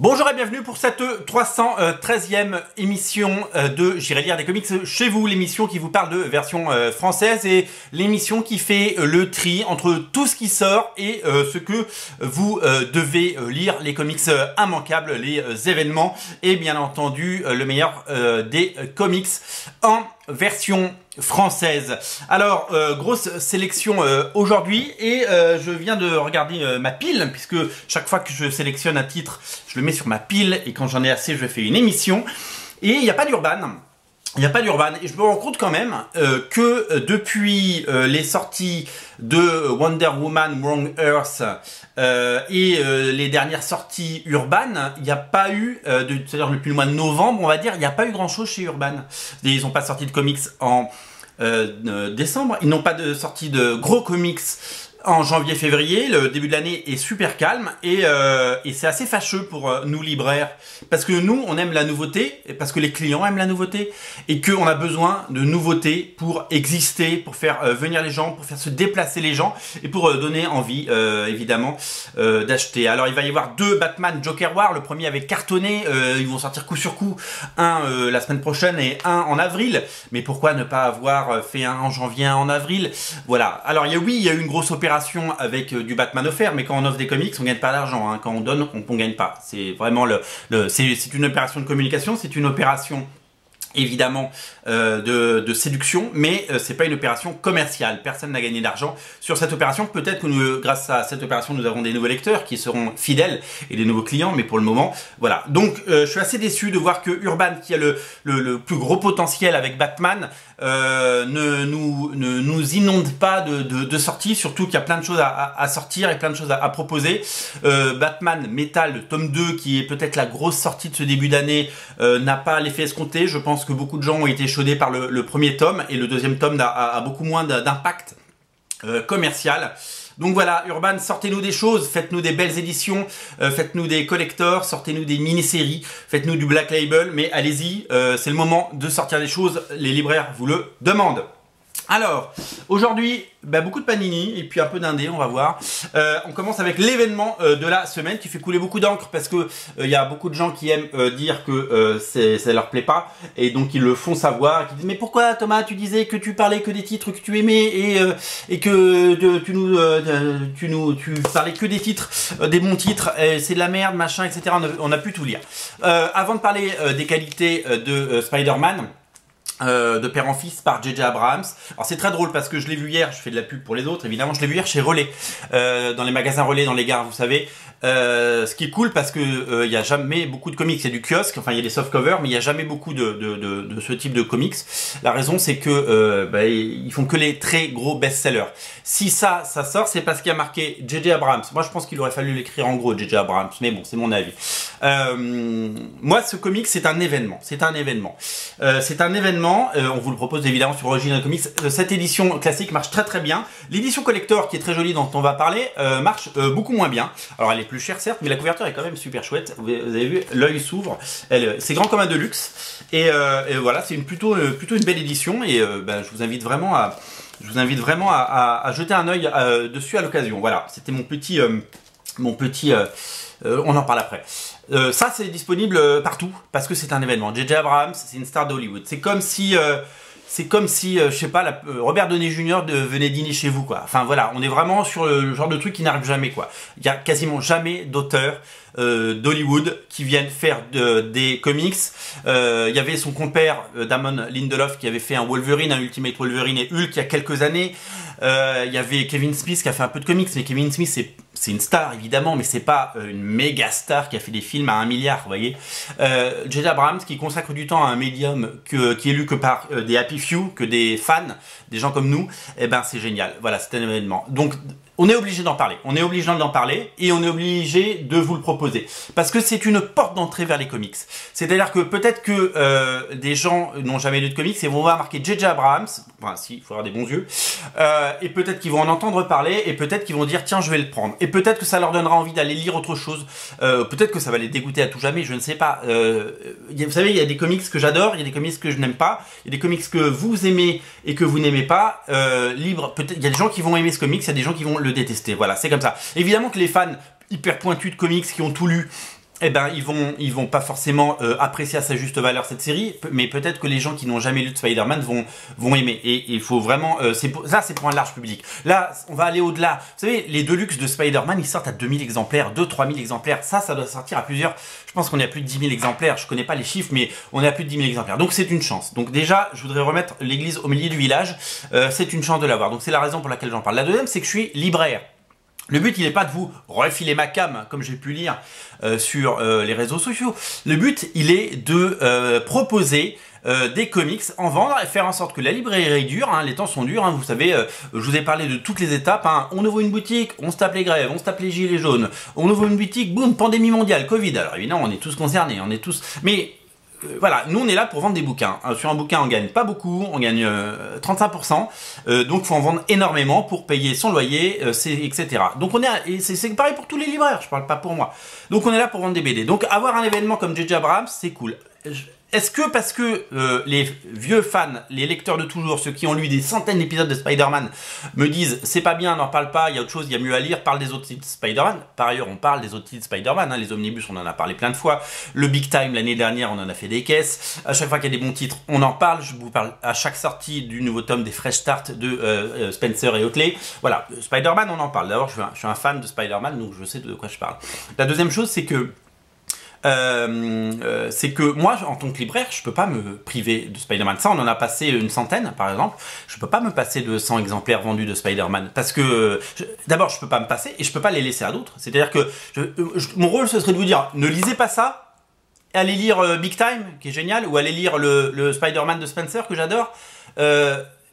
Bonjour et bienvenue pour cette 313e émission euh, de J'irai lire des comics chez vous, l'émission qui vous parle de version euh, française et l'émission qui fait euh, le tri entre tout ce qui sort et ce que vous devez lire, les comics immanquables, les événements et bien entendu le meilleur des comics en version française. Alors, euh, grosse sélection euh, aujourd'hui et euh, je viens de regarder ma pile puisque chaque fois que je sélectionne un titre, je le mets sur ma pile et quand j'en ai assez, je fais une émission. Et il n'y a pas d'Urban. Il n'y a pas d'Urban et je me rends compte quand même que depuis les sorties de Wonder Woman Wrong Earth et les dernières sorties Urban, il n'y a pas eu, c'est-à-dire depuis le mois de novembre, on va dire, il n'y a pas eu grand-chose chez Urban. Ils n'ont pas sorti de comics en euh, décembre. Ils n'ont pas de sortie de gros comics en janvier-février, le début de l'année est super calme et, euh, c'est assez fâcheux pour euh, nous libraires. Parce que nous on aime la nouveauté parce que les clients aiment la nouveauté et qu'on a besoin de nouveautés pour exister, pour faire euh, venir les gens, pour faire se déplacer les gens et pour donner envie évidemment d'acheter. Alors il va y avoir deux Batman Joker War, le premier avec cartonné, ils vont sortir coup sur coup, un la semaine prochaine et un en avril, mais pourquoi ne pas avoir fait un en janvier, un en avril? Voilà. Alors il y a oui, il y a eu une grosse opération avec euh, du Batman offert, mais quand on offre des comics, on gagne pas d'argent. Hein. Quand on donne, on, on gagne pas. C'est vraiment le, c'est une opération de communication, c'est une opération évidemment euh, de, séduction, mais euh, c'est pas une opération commerciale. Personne n'a gagné d'argent sur cette opération. Peut-être que nous, grâce à cette opération, nous avons des nouveaux lecteurs qui seront fidèles et des nouveaux clients, mais pour le moment, voilà. Donc, je suis assez déçu de voir que Urban, qui a le plus gros potentiel avec Batman, euh, ne, nous, ne nous inonde pas de, de, sorties, surtout qu'il y a plein de choses à, à, sortir et plein de choses à, proposer. Euh, Batman Metal, tome 2, qui est peut-être la grosse sortie de ce début d'année, n'a pas l'effet escompté. Je pense que beaucoup de gens ont été chaudés par le, premier tome et le deuxième tome a, beaucoup moins d'impact euh, commercial. Donc voilà, Urban, sortez-nous des choses, faites-nous des belles éditions, euh, faites-nous des collectors, sortez-nous des mini-séries, faites-nous du Black Label, mais allez-y, euh, c'est le moment de sortir des choses, les libraires vous le demandent. Alors, aujourd'hui, bah, beaucoup de panini et puis un peu d'indé, on va voir. Euh, on commence avec l'événement euh, de la semaine qui fait couler beaucoup d'encre parce que euh, il y a beaucoup de gens qui aiment dire que ça leur plaît pas et donc ils le font savoir. Mais pourquoi Thomas tu disais que tu parlais que des titres que tu aimais et que tu nous tu nous tu parlais que des titres des bons titres c'est de la merde machin etc. On a, a pu tout lire. avant de parler des qualités de Spider-Man. Euh, de père en fils par JJ Abrams. Alors c'est très drôle parce que je l'ai vu hier, je fais de la pub pour les autres, évidemment je l'ai vu hier chez Relais, euh, dans les magasins Relais, dans les gares, vous savez. Euh, ce qui est cool parce que il euh, y a jamais beaucoup de comics, il y a du kiosque, enfin il y a des soft covers, mais il y a jamais beaucoup de, ce type de comics. La raison c'est que bah, ils font que les très gros best-sellers. Si ça, ça sort, c'est parce qu'il y a marqué JJ Abrams. Moi je pense qu'il aurait fallu l'écrire en gros JJ Abrams, mais bon c'est mon avis. Moi ce comics c'est un événement, c'est un événement, c'est un événement. On vous le propose évidemment sur Original Comics. cette édition classique marche très très bien. L'édition collector qui est très jolie dont on va parler marche beaucoup moins bien. Alors elle est plus cher certes, mais la couverture est quand même super chouette. Vous avez vu, l'œil s'ouvre. C'est grand comme un deluxe. Et, euh, voilà, c'est plutôt euh, une belle édition. Et euh, ben, je vous invite vraiment à je vous invite vraiment jeter un œil dessus à l'occasion. Voilà, c'était mon petit mon petit. on en parle après. Ça, c'est disponible partout parce que c'est un événement. JJ Abrams, c'est une star d'Hollywood. C'est comme si c'est comme si, euh, je sais pas, euh, Robert Downey Jr. Venait dîner chez vous, quoi. Enfin voilà, on est vraiment sur le, genre de truc qui n'arrive jamais, quoi. Il y a quasiment jamais d'auteurs euh, d'Hollywood qui viennent faire de, des comics. Il y avait son compère Damon Lindelof qui avait fait un Wolverine, un Ultimate Wolverine et Hulk il y a quelques années. Il y avait Kevin Smith qui a fait un peu de comics, mais Kevin Smith c'est c'est une star évidemment, mais c'est pas euh, une méga star qui a fait des films à un milliard, vous voyez. Euh, J.J. Abrams qui consacre du temps à un médium que, qui est lu que par euh, des happy few, que des fans, des gens comme nous, eh ben c'est génial. Voilà, c'est un événement. Donc on est obligé d'en parler. On est obligé d'en parler et on est obligé de vous le proposer. Parce que c'est une porte d'entrée vers les comics. C'est-à-dire que peut-être que euh, des gens n'ont jamais lu de comics et vont voir marquer J.J. Abrams, enfin si, il faut avoir des bons yeux, euh, et peut-être qu'ils vont en entendre parler et peut-être qu'ils vont dire tiens je vais le prendre. Et peut-être que ça leur donnera envie d'aller lire autre chose. Euh, peut-être que ça va les dégoûter à tout jamais, je ne sais pas. Vous savez, il y a des comics que j'adore, il y a des comics que je n'aime pas, il y a des comics que vous aimez et que vous n'aimez pas. Libre, peut-être, il y a des gens qui vont aimer ce comics, il y a des gens qui vont le détester. Voilà, c'est comme ça. Évidemment que les fans hyper pointus de comics qui ont tout lu eh ben ils vont ils vont pas forcément euh, apprécier à sa juste valeur cette série, mais peut-être que les gens qui n'ont jamais lu de Spider-Man vont vont aimer. Et il faut vraiment euh, c'est là c'est pour un large public. Là on va aller au-delà. Vous savez les Deluxe de Spider-Man ils sortent à 2000 exemplaires, 2 3000 exemplaires. Ça ça doit sortir à plusieurs. Je pense qu'on est à plus de 10 000 exemplaires. Je connais pas les chiffres mais on est à plus de 10 000 exemplaires. Donc c'est une chance. Donc déjà je voudrais remettre l'église au milieu du village. Euh, c'est une chance de l'avoir. Donc c'est la raison pour laquelle j'en parle. La deuxième c'est que je suis libraire. Le but, il n'est pas de vous refiler ma cam, comme j'ai pu lire euh, sur euh, les réseaux sociaux. Le but, il est de euh, proposer des comics, en vendre et faire en sorte que la librairie dure. Hein, les temps sont durs, hein, vous savez, je vous ai parlé de toutes les étapes. Hein. On ouvre une boutique, on se tape les grèves, on se tape les gilets jaunes. On ouvre une boutique, boum, pandémie mondiale, Covid. Alors évidemment, on est tous concernés, on est tous... Mais voilà, nous on est là pour vendre des bouquins. Euh, sur un bouquin, on gagne pas beaucoup, on gagne 35%, euh, donc faut en vendre énormément pour payer son loyer, etc. Donc on est, c'est pareil pour tous les libraires. Je parle pas pour moi. Donc on est là pour vendre des BD. Donc avoir un événement comme JJ Abrams, c'est cool. Est-ce que parce que euh, les vieux fans, les lecteurs de toujours, ceux qui ont lu des centaines d'épisodes de Spider-Man, me disent c'est pas bien, n'en parle pas, il y a autre chose, il y a mieux à lire, parle des autres titres Spider-Man. Par ailleurs, on parle des autres titres Spider-Man, hein, les omnibus, on en a parlé plein de fois. Le Big Time l'année dernière, on en a fait des caisses. À chaque fois qu'il y a des bons titres, on en parle. Je vous parle à chaque sortie du nouveau tome des Fresh Start de euh, euh, Spencer et Oakley. Voilà, Spider-Man, on en parle. D'abord, je, suis un fan de Spider-Man, donc je sais de quoi je parle. La deuxième chose, c'est que euh, euh, c'est que moi, en tant que libraire, je peux pas me priver de Spider-Man. Ça, on en a passé une centaine, par exemple. Je peux pas me passer de 100 exemplaires vendus de Spider-Man parce que d'abord, je peux pas me passer et je peux pas les laisser à d'autres. C'est-à-dire que mon rôle, ce serait de vous dire, ne lisez pas ça, allez lire euh, Big Time, qui est génial, ou allez lire le, le Spider-Man de Spencer que j'adore.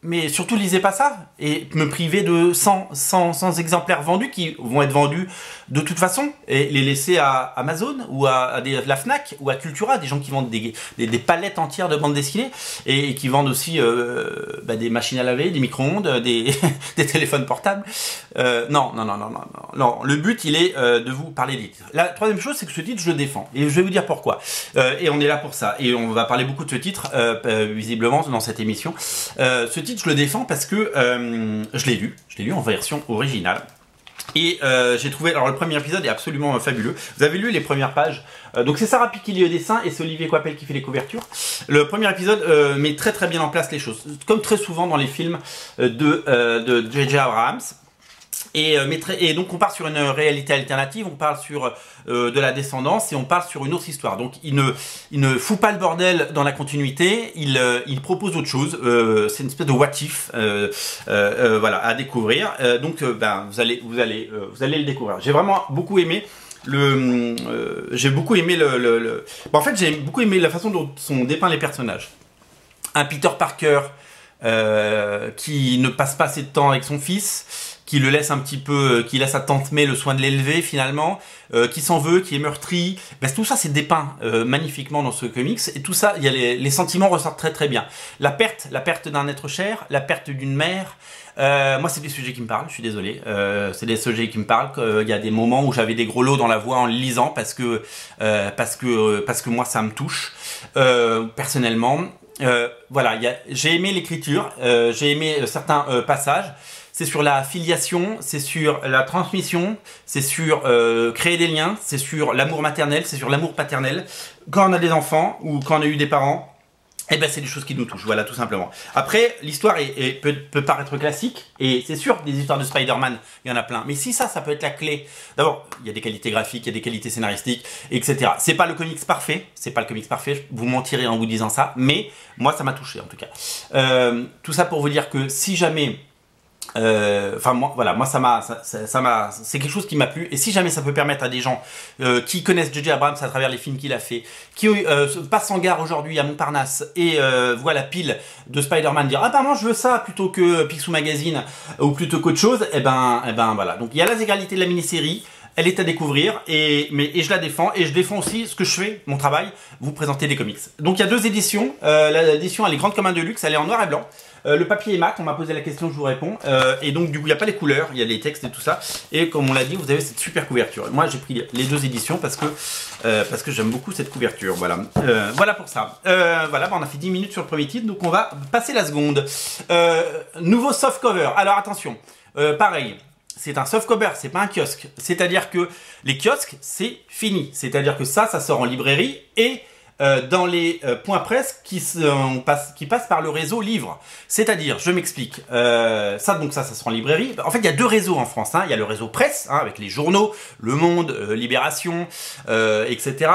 Mais surtout lisez pas ça et me priver de 100, 100, 100, exemplaires vendus qui vont être vendus de toute façon et les laisser à Amazon ou à, des, la Fnac ou à Cultura, des gens qui vendent des, des, palettes entières de bandes dessinées et, qui vendent aussi euh, bah, des machines à laver, des micro-ondes, des, des téléphones portables. Euh, non, non, non, non, non, non. Le but, il est euh, de vous parler des titres. La troisième chose, c'est que ce titre, je le défends et je vais vous dire pourquoi. Euh, et on est là pour ça et on va parler beaucoup de ce titre euh, visiblement dans cette émission. ce titre je le défends parce que euh, je l'ai lu, je l'ai lu en version originale. Et euh, j'ai trouvé, alors le premier épisode est absolument fabuleux. Vous avez lu les premières pages? Euh, donc c'est Sarah Piquilly au dessin et c'est Olivier Coipel qui fait les couvertures. Le premier épisode met très très bien en place les choses. Comme très souvent dans les films de de J.J. Abrams. Et, euh, et, donc on part sur une réalité alternative, on parle sur euh, de la descendance et on parle sur une autre histoire. Donc il ne, il ne fout pas le bordel dans la continuité, il, euh, il propose autre chose. c'est une espèce de what if, voilà, à découvrir. donc ben vous allez, vous allez, vous allez le découvrir. J'ai vraiment beaucoup aimé le, j'ai beaucoup aimé le, le, en fait j'ai beaucoup aimé la façon dont sont dépeints les personnages. Un Peter Parker qui ne passe pas assez de temps avec son fils qui le laisse un petit peu, euh, qui laisse à tante May le soin de l'élever finalement, euh, qui s'en veut, qui est meurtri. Ben, tout ça c'est dépeint euh, magnifiquement dans ce comics et tout ça, y a les, les, sentiments ressortent très très bien. La perte, la perte d'un être cher, la perte d'une mère. Euh, moi c'est des sujets qui me parlent, je suis désolé. c'est des sujets qui me parlent. Il y a des moments où j'avais des gros lots dans la voix en le lisant parce que parce que parce que moi ça me touche personnellement. voilà, j'ai aimé l'écriture, j'ai aimé certains passages c'est sur la filiation, c'est sur la transmission, c'est sur euh, créer des liens, c'est sur l'amour maternel, c'est sur l'amour paternel. Quand on a des enfants ou quand on a eu des parents, eh ben c'est des choses qui nous touchent, voilà tout simplement. Après, l'histoire peut, paraître classique, et c'est sûr des histoires de Spider-Man, il y en a plein. Mais si ça, ça peut être la clé. D'abord, il y a des qualités graphiques, il y a des qualités scénaristiques, etc. C'est pas le comics parfait, c'est pas le comics parfait, vous mentirez en vous disant ça, mais moi ça m'a touché en tout cas. Euh, tout ça pour vous dire que si jamais enfin moi voilà moi ça m'a ça m'a c'est quelque chose qui m'a plu. Et si jamais ça peut permettre à des gens euh, qui connaissent J.J. Abrams à travers les films qu'il a fait qui euh, passent en gare aujourd'hui à Montparnasse et euh, voient la pile de Spider-Man dire ah ben moi je veux ça plutôt que Picsou Magazine ou plutôt qu'autre chose et eh ben et eh ben voilà. Donc il y a la de la mini-série elle est à découvrir et mais et je la défends et je défends aussi ce que je fais mon travail vous présenter des comics. Donc il y a deux éditions. L'édition elle est grande comme un de luxe elle est en noir et blanc euh, le papier est mat, on m'a posé la question, je vous réponds. Euh, et donc du coup, il n'y a pas les couleurs, il y a les textes et tout ça. Et comme on l'a dit, vous avez cette super couverture. Moi, j'ai pris les deux éditions parce que euh, j'aime beaucoup cette couverture. Voilà, pour ça. voilà, bah, on a fait 10 minutes sur le premier titre, donc on va passer la seconde. nouveau soft cover. Alors attention, pareil c'est un soft cover, c'est pas un kiosque. C'est-à-dire que les kiosques, c'est fini. C'est-à-dire que ça, ça sort en librairie et dans les euh, points presse qui, qui passent par le réseau livre. C'est-à-dire, je m'explique, euh, ça donc ça, ça sera en librairie. En fait, il y a deux réseaux en France. Hein. Il y a le réseau presse, hein, avec les journaux, Le Monde, Libération, etc.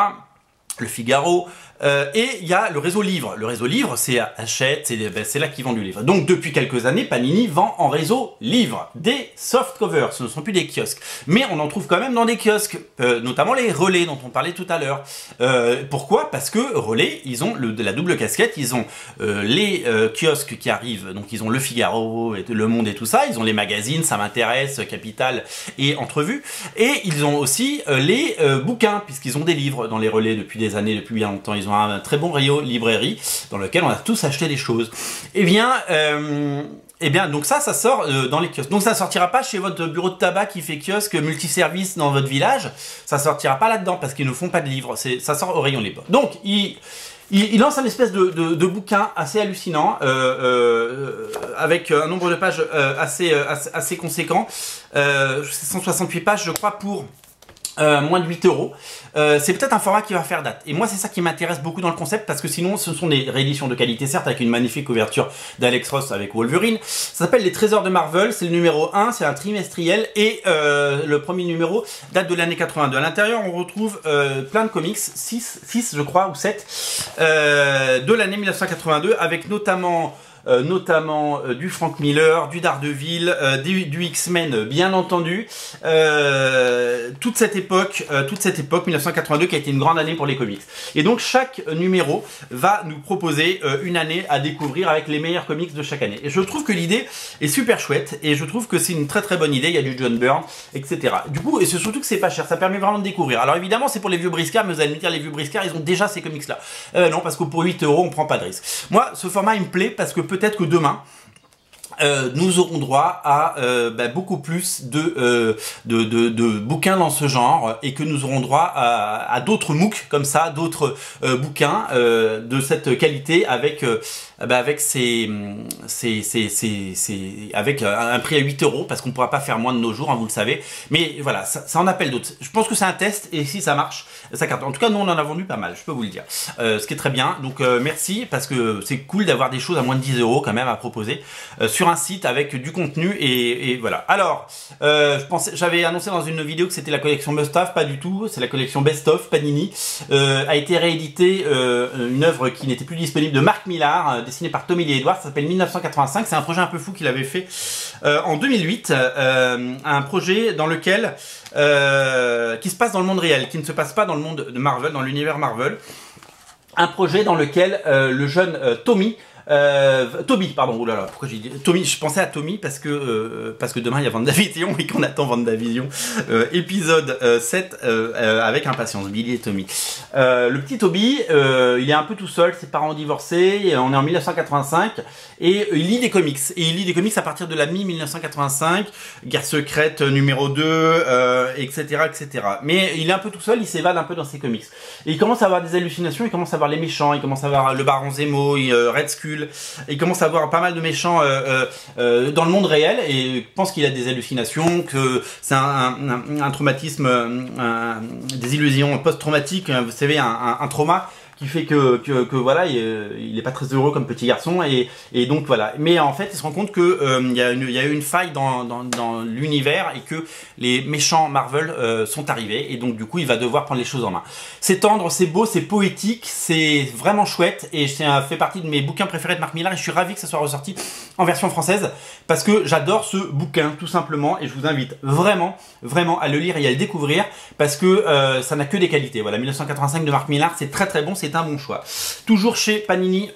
Le Figaro, euh, et il y a le réseau livre. Le réseau livre, c'est Hachette, ben, c'est là qu'ils vendent du livre. Donc depuis quelques années, Panini vend en réseau livre des soft covers. Ce ne sont plus des kiosques, mais on en trouve quand même dans des kiosques, euh, notamment les relais dont on parlait tout à l'heure. Euh, pourquoi? Parce que relais, ils ont le, la double casquette. Ils ont les kiosques qui arrivent, donc ils ont Le Figaro, et Le Monde et tout ça. Ils ont les magazines, ça m'intéresse, Capital et Entrevue. Et ils ont aussi les bouquins, puisqu'ils ont des livres dans les relais depuis des années, depuis bien longtemps. Un très bon Rio librairie dans lequel on a tous acheté des choses. Eh bien, euh, eh bien, donc ça, ça sort euh, dans les kiosques. Donc ça sortira pas chez votre bureau de tabac qui fait kiosque multiservice dans votre village. Ça sortira pas là-dedans parce qu'ils ne font pas de livres. Ça sort au rayon libre. Donc il, il, lance un espèce de, de, bouquin assez hallucinant euh, avec un nombre de pages assez, assez, assez conséquent. 168 pages, je crois, pour euh, moins de 8 euros. Euh, c'est peut-être un format qui va faire date. Et moi, c'est ça qui m'intéresse beaucoup dans le concept parce que sinon, ce sont des rééditions de qualité, certes, avec une magnifique couverture d'Alex Ross avec Wolverine. Ça s'appelle Les Trésors de Marvel. C'est le numéro 1, c'est un trimestriel et euh, le premier numéro date de l'année 82. À l'intérieur, on retrouve plein de comics, 6, 6 je crois, ou 7, de l'année 1982 avec notamment euh, notamment euh, du Frank Miller, du Daredevil, euh, du, X-Men bien entendu. toute cette époque, toute cette époque 1982 qui a été une grande année pour les comics. Et donc chaque numéro va nous proposer une année à découvrir avec les meilleurs comics de chaque année. Et je trouve que l'idée est super chouette et je trouve que c'est une très très bonne idée. Il y a du John Byrne, etc. Du coup, et c'est surtout que c'est pas cher, ça permet vraiment de découvrir. Alors évidemment, c'est pour les vieux briscards, mais vous allez me dire les vieux briscards, ils ont déjà ces comics là. non, parce que pour 8 euros, on prend pas de risque. Moi, ce format il me plaît parce que peut-être que demain, euh, nous aurons droit à euh, bah, beaucoup plus euh, de, bouquins dans ce genre et que nous aurons droit à, à d'autres MOOC comme ça, d'autres bouquins de cette qualité avec avec un prix à 8 euros parce qu'on ne pourra pas faire moins de nos jours, hein, vous le savez. Mais voilà, ça, en appelle d'autres. Je pense que c'est un test et si ça marche, ça carte. En tout cas, nous on en a vendu pas mal, je peux vous le dire. ce qui est très bien. Donc merci parce que c'est cool d'avoir des choses à moins de 10 euros quand même à proposer sur un site avec du contenu et, voilà. Alors, euh, j'avais annoncé dans une vidéo que c'était la collection Must Have, pas du tout. C'est la collection Best of Panini. Euh, a été réédité euh, une œuvre qui n'était plus disponible de Marc Millard, dessinée par Tommy Lee Edwards, ça s'appelle 1985. C'est un projet un peu fou qu'il avait fait en 2008, un projet dans lequel qui se passe dans le monde réel, qui ne se passe pas dans le monde de Marvel, dans l'univers Marvel. Un projet dans lequel le jeune Tommy euh, Toby, pardon, oulala, pourquoi j'ai dit Tommy, je pensais à Tommy parce que euh, parce que demain il y a Vendavision et qu'on attend Vendavision euh, épisode 7 euh, avec impatience, Billy et Tommy. le petit Toby, il est un peu tout seul, ses parents ont divorcé, on est en 1985 et il lit des comics et il lit des comics à partir de la mi 1985, Guerre secrète numéro 2, etc., etc. Mais il est un peu tout seul, il s'évade un peu dans ses comics et il commence à avoir des hallucinations, il commence à voir les méchants, il commence à voir le Baron Zemo, Red Skull il commence à avoir pas mal de méchants euh, euh, euh, dans le monde réel et pense qu'il a des hallucinations, que c'est un, traumatisme, des illusions post-traumatiques, vous savez, un trauma qui fait que, que, que voilà, il, est pas très heureux comme petit garçon et, et donc voilà. Mais en fait, il se rend compte que euh, il y a une y a eu une faille dans, dans, dans l'univers et que les méchants Marvel euh, sont arrivés et donc du coup, il va devoir prendre les choses en main. C'est tendre, c'est beau, c'est poétique, c'est vraiment chouette et c'est fait partie de mes bouquins préférés de Marc Millar et je suis ravi que ça soit ressorti en version française parce que j'adore ce bouquin tout simplement et je vous invite vraiment vraiment à le lire et à le découvrir parce que euh, ça n'a que des qualités. Voilà, 1985 de Marc Millar, c'est très très bon, c'est un bon choix. Toujours chez Panini,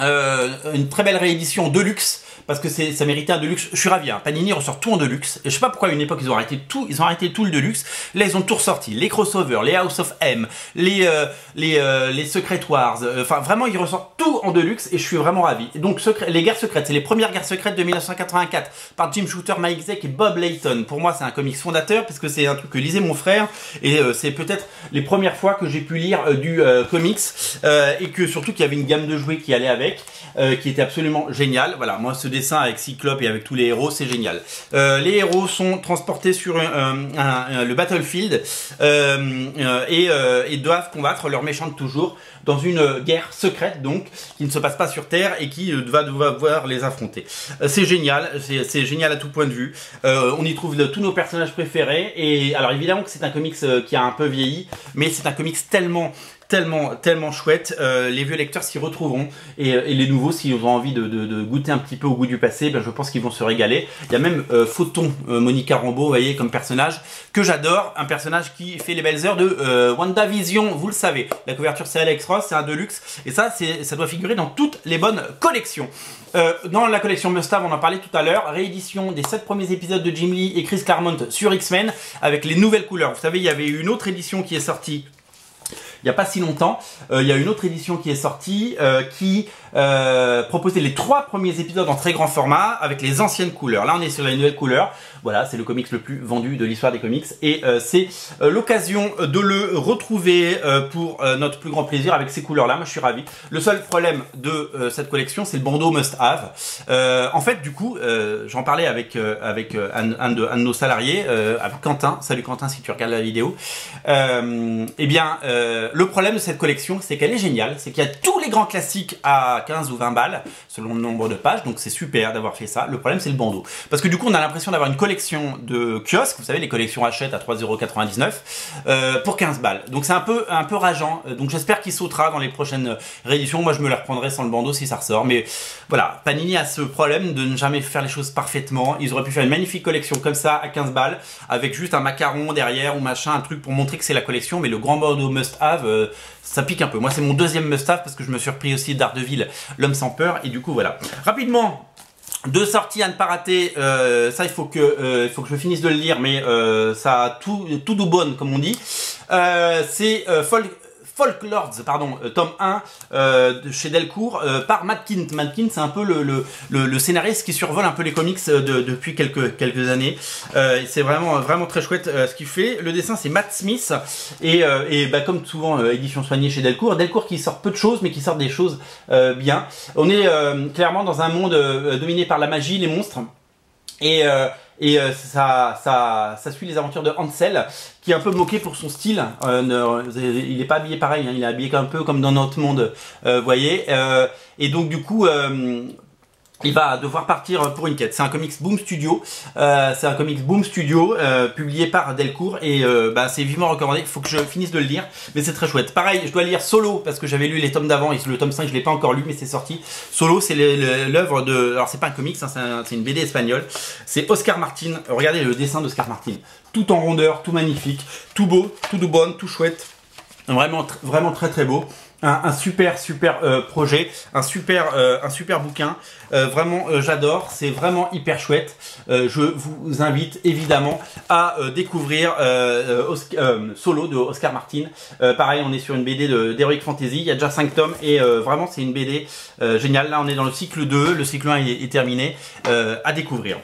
euh, une très belle réédition de luxe parce que ça méritait un Deluxe. Je suis ravi, hein. Panini ressort tout en Deluxe. Et je sais pas pourquoi à une époque ils ont arrêté tout, ils ont arrêté tout le Deluxe. Là ils ont tout ressorti, les crossovers, les House of M, les euh, les euh, les Secret Wars. Euh, enfin vraiment ils ressortent tout en Deluxe et je suis vraiment ravi. donc les guerres secrètes, c'est les premières guerres secrètes de 1984 par Jim Shooter, Mike Zeck et Bob Layton. Pour moi c'est un comics fondateur parce que c'est un truc que lisait mon frère et c'est peut-être les premières fois que j'ai pu lire du comics et que surtout qu'il y avait une gamme de jouets qui allait avec, qui était absolument génial. Voilà, moi ce avec Cyclope et avec tous les héros, c'est génial. les héros sont transportés sur le battlefield et, et doivent combattre leurs méchants de toujours dans une guerre secrète donc qui ne se passe pas sur Terre et qui va devoir les affronter. c'est génial, c'est génial à tout point de vue. on y trouve tous nos personnages préférés et alors évidemment que c'est un comics qui a un peu vieilli, mais c'est un comics tellement tellement tellement chouette. Euh, les vieux lecteurs s'y retrouveront. Et, euh, les nouveaux s'ils ont envie de, goûter un petit peu au goût du passé ben, je pense qu'ils vont se régaler. Il y a même euh, Photon Monica Rambeau vous voyez comme personnage que j'adore. Un personnage qui fait les belles heures de WandaVision vous le savez. La couverture c'est Alex Ross c'est un deluxe. Et ça ça doit figurer dans toutes les bonnes collections. Dans la collection Must on en parlait tout à l'heure. Réédition des 7 premiers épisodes de Jim Lee et Chris Claremont sur X-Men avec les nouvelles couleurs. Vous savez il y avait une autre édition qui est sortie il n'y a pas si longtemps. Euh, il y a une autre édition qui est sortie euh, qui euh, proposait les trois premiers épisodes en très grand format avec les anciennes couleurs. Là, on est sur les nouvelles couleurs. Voilà, c'est le comics le plus vendu de l'histoire des comics et c'est l'occasion de le retrouver pour notre plus grand plaisir avec ces couleurs-là. Moi, je suis ravi. Le seul problème de cette collection, c'est le bandeau Must Have. en fait, du coup, j'en parlais avec avec un, de, un, de, nos salariés, avec Quentin. Salut Quentin, si tu regardes la vidéo. eh bien le problème de cette collection, c'est qu'elle est géniale, c'est qu'il y a tous les grands classiques à 15 ou 20 balles, selon le nombre de pages, donc c'est super d'avoir fait ça. Le problème, c'est le bandeau. Parce que du coup, on a l'impression d'avoir une collection de kiosques, vous savez, les collections achètent à 3,99€ euh, pour 15 balles. Donc c'est un peu, un peu rageant. Donc j'espère qu'il sautera dans les prochaines rééditions. Moi, je me la reprendrai sans le bandeau si ça ressort. Mais voilà, Panini a ce problème de ne jamais faire les choses parfaitement. Ils auraient pu faire une magnifique collection comme ça à 15 balles, avec juste un macaron derrière ou machin, un truc pour montrer que c'est la collection, mais le grand bandeau must-have euh, ça pique un peu. Moi, c'est mon deuxième must-have parce que je me suis repris aussi d'Ardeville, L'homme sans peur, et du coup, voilà. Rapidement, deux sorties à ne pas rater, euh, ça il faut que euh, faut que je finisse de le lire, mais ça a tout tout bonne comme on dit. c'est Folk Folklords, pardon, euh, tome 1 euh, chez Delcourt euh, par Matt Kint. Matt Kint, c'est un peu le, le, le, scénariste qui survole un peu les comics de, depuis quelques, quelques années. c'est vraiment, vraiment très chouette ce qu'il fait. Le dessin, c'est Matt Smith. Et, et bah, comme souvent, édition soignée chez Delcourt. Delcourt qui sort peu de choses, mais qui sort des choses bien. On est clairement dans un monde dominé par la magie, les monstres. Et, et euh, ça, ça, ça suit les aventures de Hansel, qui est un peu moqué pour son style. Euh, il n'est pas habillé pareil, hein, il est habillé un peu comme dans notre monde, euh, voyez. et donc du coup, il va devoir partir pour une quête. C'est un comics Boom Studio. Euh, c'est un comics Boom Studio euh, publié par Delcourt et euh, bah, c'est vivement recommandé. Il faut que je finisse de le lire, mais c'est très chouette. Pareil, je dois lire Solo parce que j'avais lu les tomes d'avant et le tome 5 je l'ai pas encore lu, mais c'est sorti. Solo, c'est l'œuvre de. Alors c'est pas un comics, hein, c'est une BD espagnole. C'est Oscar Martin. Regardez le dessin d'Oscar Martin. Tout en rondeur, tout magnifique, tout beau, tout bon, tout chouette. Vraiment, vraiment très très beau un, super super euh, projet, un super euh, un super bouquin. Euh, vraiment, j'adore. C'est vraiment hyper chouette. je vous invite évidemment à découvrir Solo de Oscar Martin. pareil, on est sur une BD d'Heroic Fantasy. Il y a déjà 5 tomes et vraiment c'est une BD géniale. Là, on est dans le cycle 2. Le cycle 1 est, est terminé. à découvrir.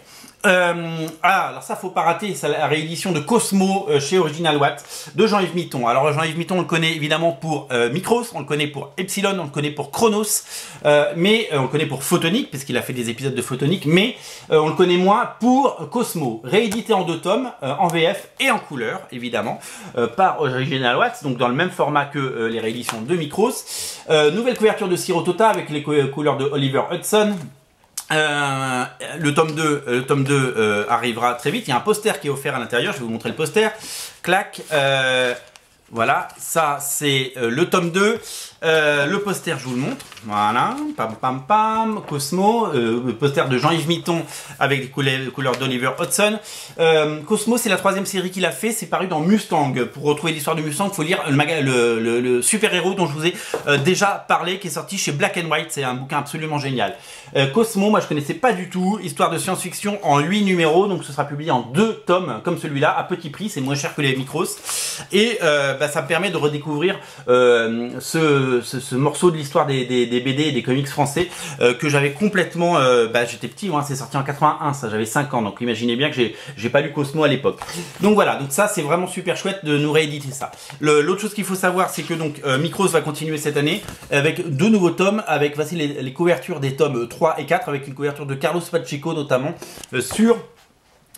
Euh, ah, alors ça faut pas rater, c'est la réédition de Cosmo euh, chez Original Watt de Jean-Yves Mitton. Alors Jean-Yves Mitton, on le connaît évidemment pour euh, Micros, on le connaît pour Epsilon, on le connaît pour Chronos, euh, mais on le connaît pour Photonic, puisqu'il a fait des épisodes de Photonic, mais on le connaît moins pour Cosmo, réédité en deux tomes, en VF et en couleur, évidemment, par Original Watt, donc dans le même format que les rééditions de Micros. nouvelle couverture de Sirotota avec les couleurs de Oliver Hudson, euh, le tome 2, euh, le tome 2 euh, arrivera très vite. Il y a un poster qui est offert à l'intérieur. Je vais vous montrer le poster. Clac. voilà, ça c'est le tome 2. Le poster, je vous le montre. Voilà, pam pam pam, Cosmo, euh, le poster de Jean-Yves Mitton avec les couleurs, d'Oliver Hudson. Euh, Cosmo, c'est la troisième série qu'il a fait, c'est paru dans Mustang. Pour retrouver l'histoire de Mustang, il faut lire le, super-héros dont je vous ai euh, déjà parlé, qui est sorti chez Black and White, c'est un bouquin absolument génial. Euh, Cosmo, moi je connaissais pas du tout, histoire de science-fiction en 8 numéros, donc ce sera publié en deux tomes comme celui-là, à petit prix, c'est moins cher que les Micros. Et bah, ça me permet de redécouvrir euh, ce, ce, morceau de l'histoire des, BD et des comics français euh, que j'avais complètement... Euh, bah, j'étais petit, hein, c'est sorti en 81, ça j'avais 5 ans, donc imaginez bien que j'ai pas lu Cosmo à l'époque. Donc voilà, donc ça c'est vraiment super chouette de nous rééditer ça. L'autre chose qu'il faut savoir, c'est que donc Micros va continuer cette année avec deux nouveaux tomes, avec voici les, couvertures des tomes 3 et 4, avec une couverture de Carlos Pacheco notamment, sur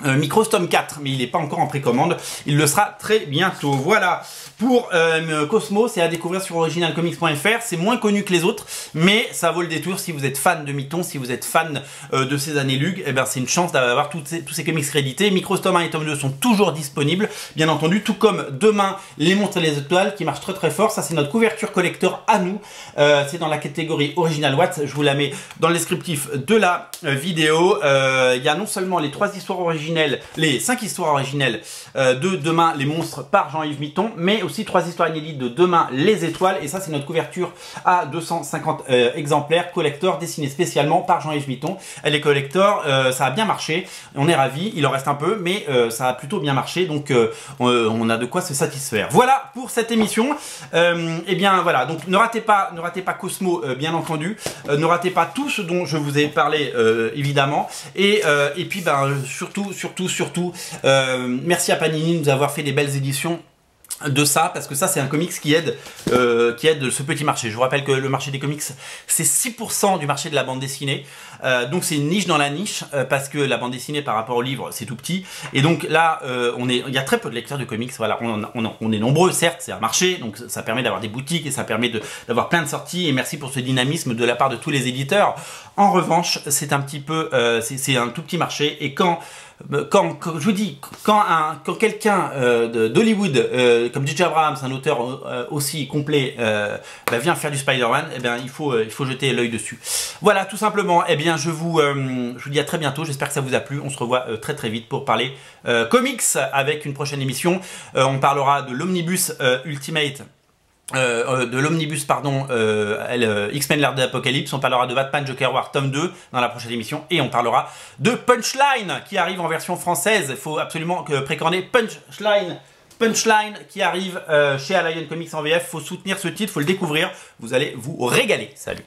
euh, Microstom 4, mais il n'est pas encore en précommande. Il le sera très bientôt. Voilà. Pour euh, Cosmo, c'est à découvrir sur originalcomics.fr. C'est moins connu que les autres, mais ça vaut le détour si vous êtes fan de Mython, si vous êtes fan euh, de ces années Lug. Eh ben, c'est une chance d'avoir tous ces, comics crédités. Microstom 1 et Tom 2 sont toujours disponibles, bien entendu, tout comme demain les montres et les étoiles qui marchent très très fort. Ça, c'est notre couverture collector à nous. Euh, c'est dans la catégorie Original Watts. Je vous la mets dans le descriptif de la vidéo. Il y a non seulement les trois histoires originales les cinq histoires originelles de Demain les monstres par Jean-Yves Mitton, mais aussi trois histoires inédites de Demain les étoiles. Et ça, c'est notre couverture à 250 euh, exemplaires collector dessinée spécialement par Jean-Yves Mitton. Elle est collector, euh, ça a bien marché. On est ravis. Il en reste un peu, mais ça a plutôt bien marché. Donc, on, a de quoi se satisfaire. Voilà pour cette émission. et eh bien, voilà. Donc, ne ratez pas, ne ratez pas Cosmo, bien entendu. ne ratez pas tout ce dont je vous ai parlé, évidemment. Et, et puis, ben, surtout, surtout, surtout, euh, merci à Panini de nous avoir fait des belles éditions de ça parce que ça c'est un comics qui aide euh, qui aide ce petit marché. Je vous rappelle que le marché des comics c'est 6% du marché de la bande dessinée. Euh, donc c'est une niche dans la niche euh, parce que la bande dessinée par rapport au livre c'est tout petit et donc là on est il y a très peu de lecteurs de comics voilà on, on, est nombreux certes c'est un marché donc ça permet d'avoir des boutiques et ça permet d'avoir plein de sorties et merci pour ce dynamisme de la part de tous les éditeurs. En revanche c'est un petit peu c'est un tout petit marché et quand quand, je vous dis, quand, un, quand quelqu'un euh, d'Hollywood, euh, comme DJ Abrams, un auteur euh, aussi complet, bah, vient faire du Spider-Man, eh bien, il faut, il faut jeter l'œil dessus. Voilà, tout simplement. Eh bien, je vous, je vous dis à très bientôt. J'espère que ça vous a plu. On se revoit très très vite pour parler comics avec une prochaine émission. on parlera de l'Omnibus Ultimate euh, euh, de l'omnibus pardon euh, X-Men l'ère de l'Apocalypse, on parlera de Batman Joker War tome 2 dans la prochaine émission et on parlera de Punchline qui arrive en version française. Il faut absolument que précommander Punchline Punchline qui arrive chez Alliance Comics en VF. Faut soutenir ce titre, faut le découvrir. Vous allez vous régaler. Salut.